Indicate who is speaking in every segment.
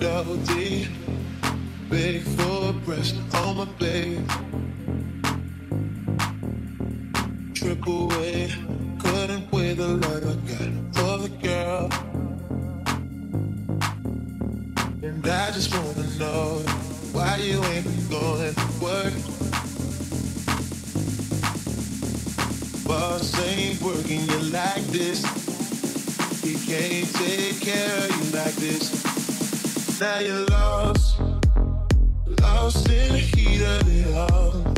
Speaker 1: cloudy. Big breast on my bed. Triple away, couldn't wait the love I got for the girl. And I just wanna know why you ain't going to work. Boss ain't working you like this. He can't take care of you like this that you're lost, lost in the heat of it all.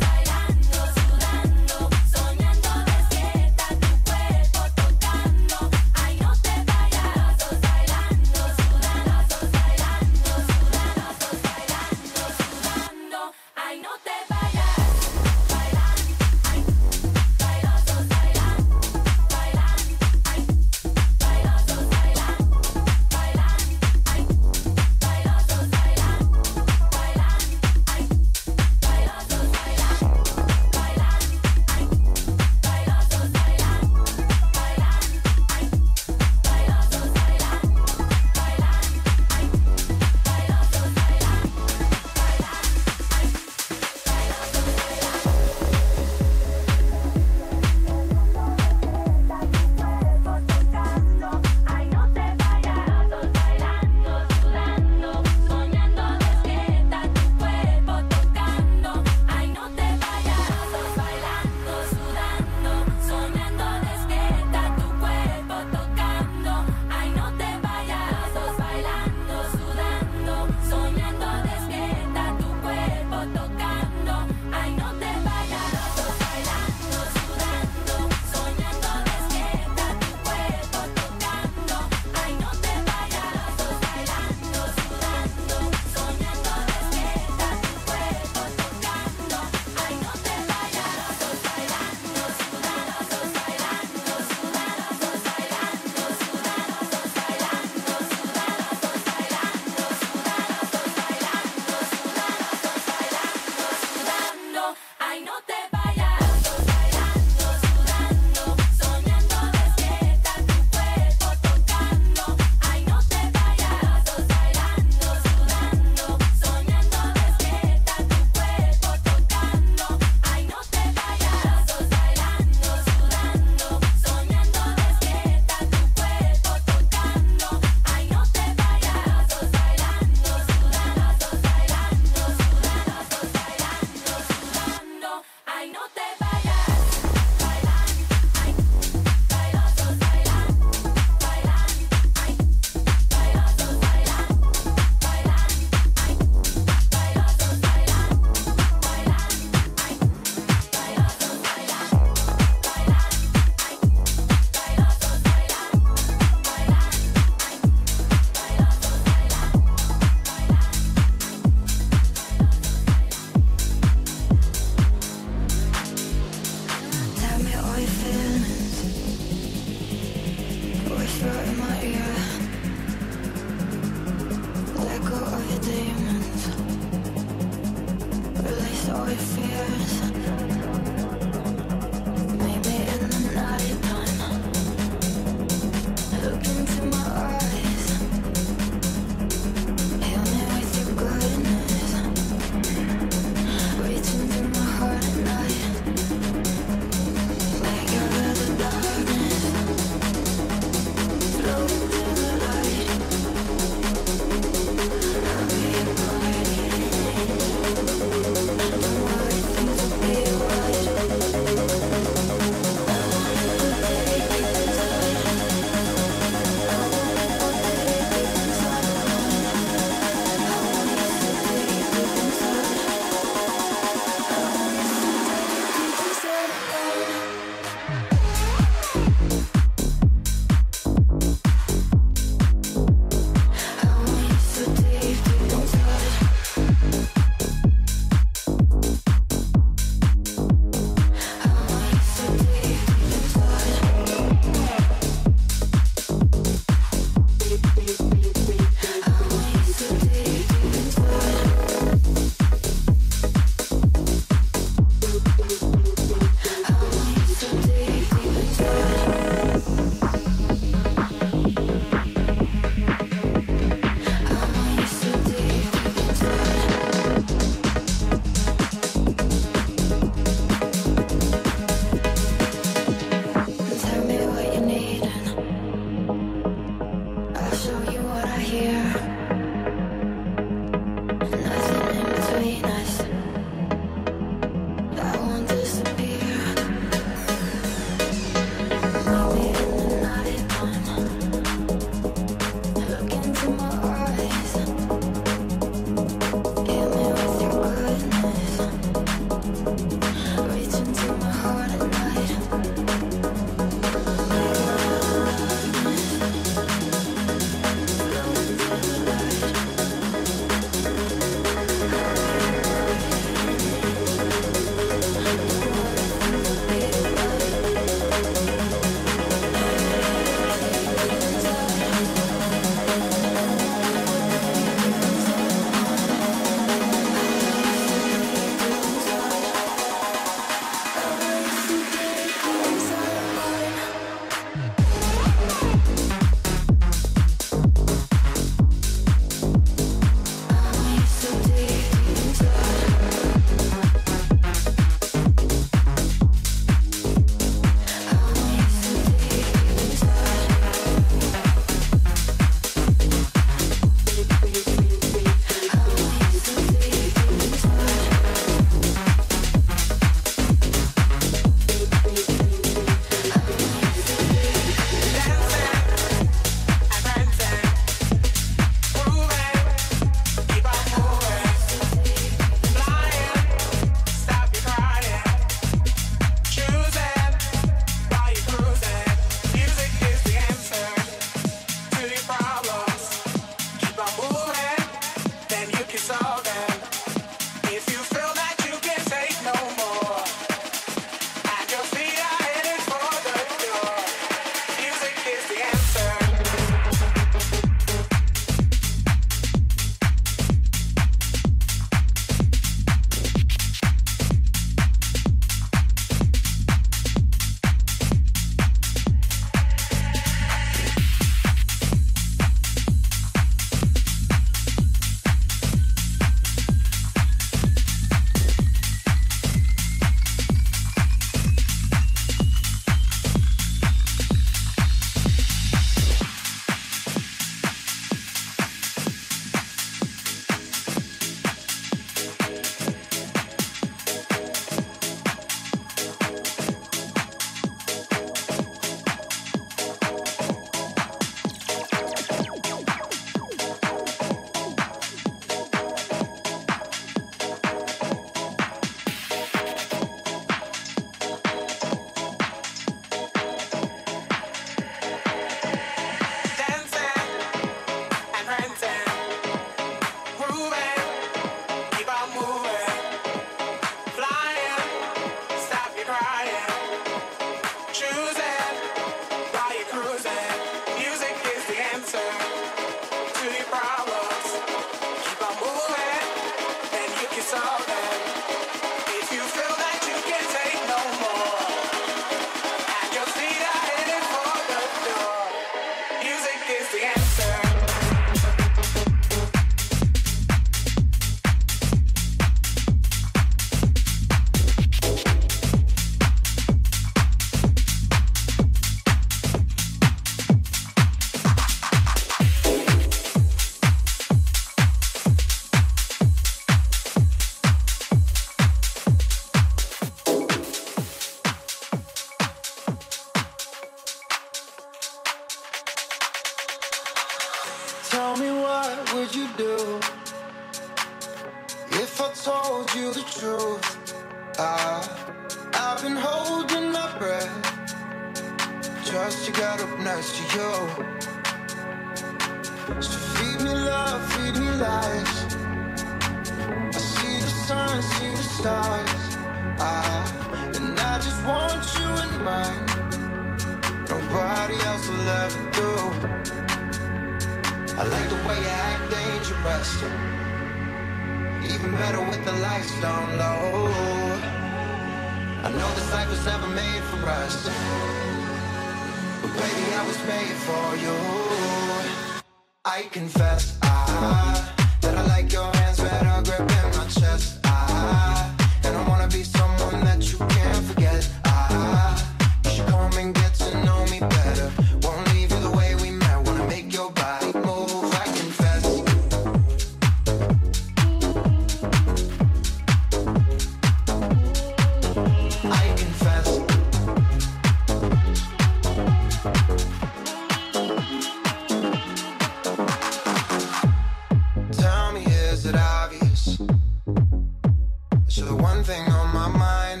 Speaker 1: the
Speaker 2: one thing on my mind.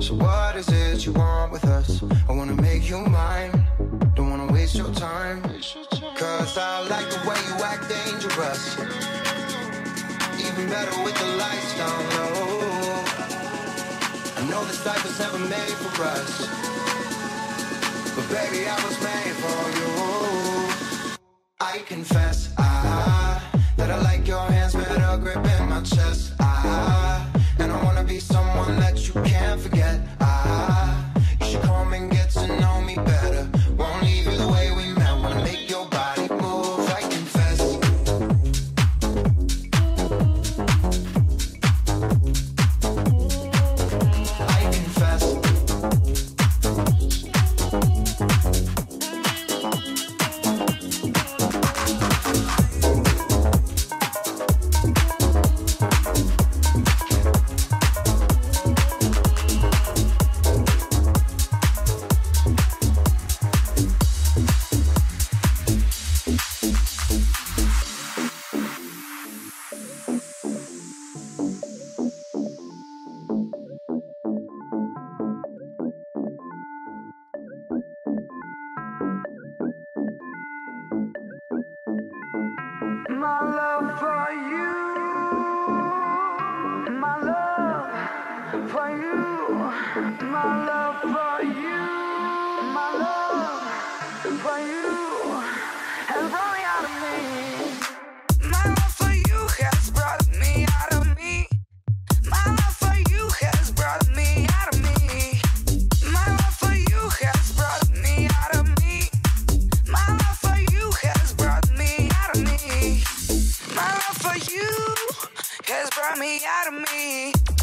Speaker 2: So, what is it you want with us? I wanna make you mine. Don't wanna waste your time. Cause I like the way you act dangerous. Even better with the lights down low. I know this life was never made for us. But baby, I was made for you. I confess. That I like your hands better gripping my chest. Ah, and I wanna be someone that you can't forget. You
Speaker 3: has brought me out of me.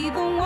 Speaker 4: Even wanna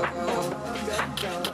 Speaker 4: Over you, you